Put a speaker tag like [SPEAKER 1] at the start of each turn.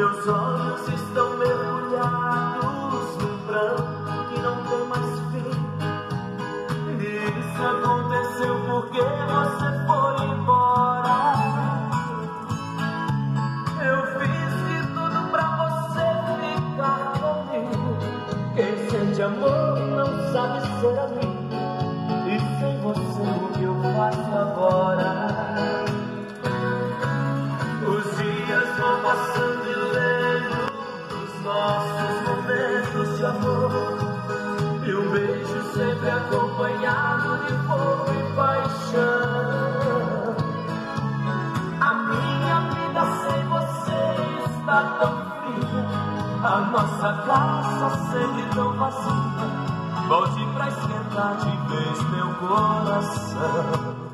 [SPEAKER 1] Meus olhos estão mergulhados num pranto que não tem mais fim. Isso aconteceu porque você foi embora. Eu fiz de tudo pra você ficar comigo. Quem sente amor não sabe ser amigo. acompanhado de fogo e paixão. A minha vida sem você está tão fria, a nossa casa sempre tão vazia. Volte pra esquentar de vez meu coração.